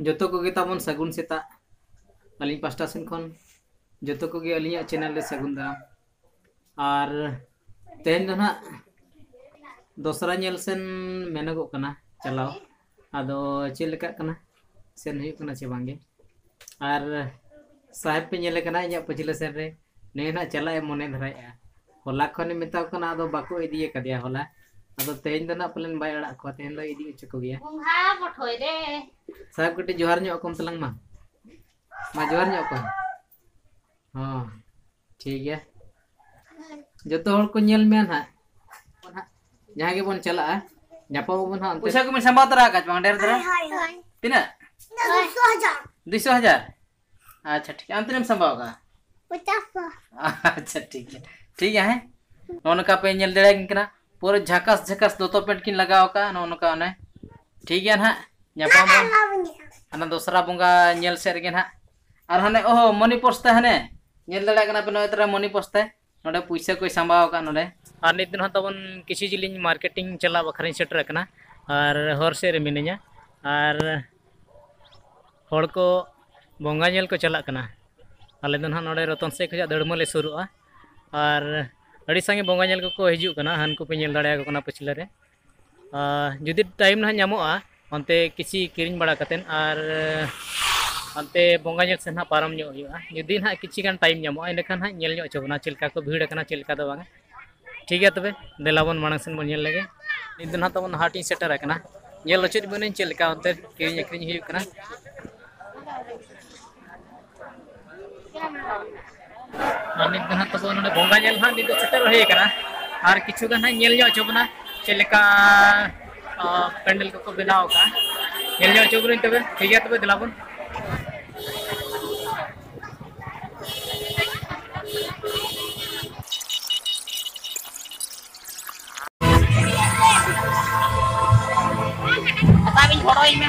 जो को सगुन सेता अली पासा सन खन जो को अली चैनल सगुन दाम और तेन ना दसरा नल सन मेनोग चलाव अद चलना सेन होना चे बागे और साहेब पे इंटर पचिल सन नहीं चला मन धारा होला खन मेतावना अब बाको इदी का होला अब तेज दना पलन बाय अड़ा को तेन इदी उच्च को गया दे कटे जोहार न्यो तलंग मा मा जोहार न्यो ठीक है जतो तो को नेल में हा जहाँ के बन चला जापा बन हा पैसा को में संभात रहा का बांग डेर दरा तीना 200000 200000 अच्छा ठीक है अंतरिम संभाव का 50 अच्छा ठीक है ठीक है पे किना पूरे झकस झकस दो तो पेंट किन लगा होगा नो नो का ने? ठीक ना? नेपाल हाँ अन्ना दूसरा बंगा नेल से हाँ और हने ओह मनी पोस्ट है ने? ना बनाए कोई संभव ना नोडे और हाँ तो तब किसी चीज़ मार्केटिंग चला बखरी सेट और हर से रेमिने और होड़ को बंगा नेल को चला करना अलग दिन हाँ नोडे रोतन से कुछ दर्मले शुरू आ और सागे बंगा नल को हजूना हानक दाकान पचिला रे जुदी टाइम ना नाम अंते किसी कीरें बड़ा और अंते बंगा नल से ना पारम जुदी ना किचीगान टाइम नाम इनखान ना नल चोबना चलका को भीड़ा चलका तो बा ठीक है तब दिला मांग सन बोल लगे इन ना तब हाट सेटर नल लचुद बोन चलका अंते कीरें अक्रीन होना ᱟᱨ ᱱᱤᱛ ᱫᱚ ᱦᱟᱸᱜ ᱛᱚᱵᱚ ᱱᱚᱰᱮ ᱵᱚᱸᱜᱟ ᱧᱮᱞ ᱦᱟᱸᱜ ᱱᱤᱛ ᱫᱚ ᱥᱮᱴᱮᱨ ᱦᱩᱭ ᱟᱠᱟᱱᱟ ᱟᱨ ᱠᱤᱪᱷᱩ ᱜᱟᱱ ᱦᱟᱸᱜ ᱧᱮᱞ ᱧᱚᱜ ᱦᱚᱪᱚ ᱵᱚᱱᱟ ᱪᱮᱫ ᱞᱮᱠᱟ ᱯᱮᱱᱰᱮᱞ ᱠᱚᱠᱚ ᱵᱮᱱᱟᱣ ᱟᱠᱟᱜᱼᱟ ᱧᱮᱞ ᱧᱚᱜ ᱦᱚᱪᱚ ᱵᱚᱱᱟᱹᱧ ᱛᱚᱵᱮ ᱴᱷᱤᱠ ᱜᱮᱭᱟ ᱛᱚᱵᱮ ᱫᱮᱞᱟ ᱵᱚᱱ ᱟᱹᱵᱤᱱ ᱜᱚᱲᱚᱭ ᱢᱮ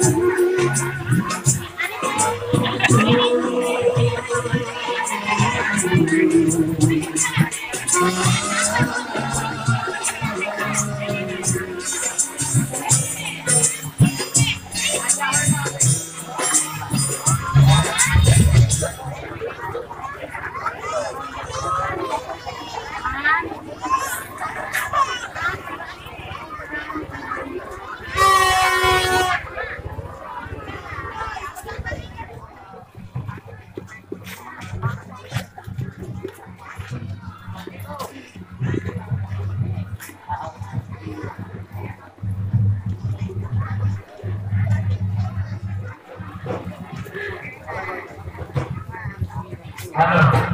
Thank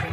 you.